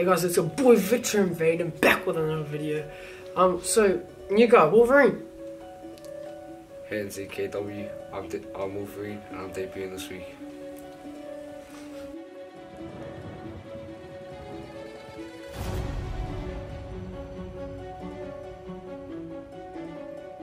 Hey guys, it's your boy Veteran Vaden back with another video. Um, so new guy Wolverine. Hey NZKW, I'm, I'm Wolverine and I'm debuting this week.